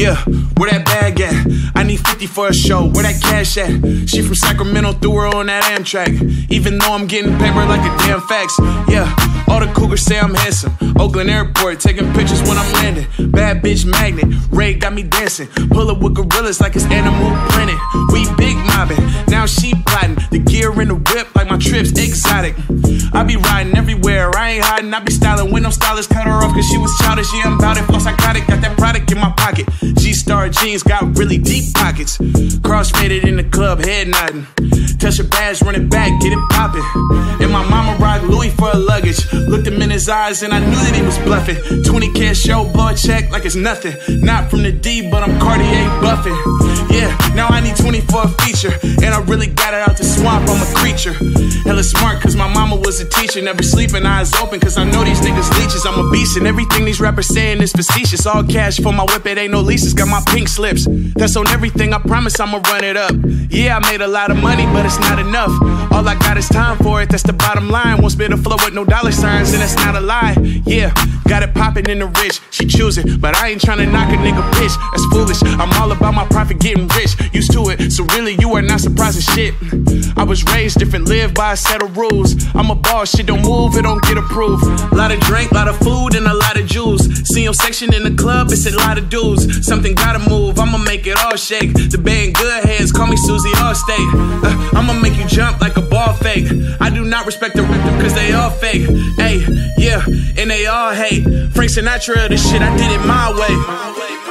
Yeah, where that bag at? I need 50 for a show. Where that cash at? She from Sacramento, threw her on that Amtrak. Even though I'm getting paper like a damn fax. Yeah, all the cougars say I'm handsome. Oakland Airport, taking pictures when I'm landing. Bad bitch magnet, Ray got me dancing. Pull up with gorillas like it's Animal Planet. We big mobbing, now she plotting. The gear in the whip like my trips exotic. I be riding everywhere, I ain't hiding. I be styling when no stylist cut her off cause she was childish. Yeah, I'm about it, flow psychotic, got that in my pocket. G Star jeans got really deep pockets. Crossfaded in the club, head nodding. Touch a badge, run it back, get it poppin'. And my mama rock Louis for a luggage. Looked him in his eyes and I knew that he was bluffing. 20k show, blow a check like it's nothing. Not from the D, but I'm Cartier buffing. Yeah, now I need 20 for a feature. And I really got it out the swamp, I'm a creature. Hella smart, cause my mama was a teacher. Never sleeping, eyes open, cause I know these niggas leeches. I'm a beast, and everything these rappers saying is facetious. All cash for my whip, it ain't no leases. Got my pink slips. That's on everything, I promise I'ma run it up. Yeah, I made a lot of money, but it's not enough. All I got is time for it, that's the bottom line. Won't spit a flow with no dollar signs, and that's not a lie. Yeah, got it poppin' in the rich, she choosing. But I ain't tryna knock a nigga bitch, that's foolish. I'm all about my profit getting rich. So really, you are not surprising shit. I was raised different, live by a set of rules. I'm a boss, shit don't move, it don't get approved. Lot of drink, lot of food, and a lot of juice. See your section in the club, it's a lot of dudes. Something gotta move, I'ma make it all shake. The band good hands, call me Susie Allstate. Uh, I'ma make you jump like a ball fake. I do not respect the victim, cause they all fake. Hey, yeah, and they all hate. Frank Sinatra, the shit, I did it my way.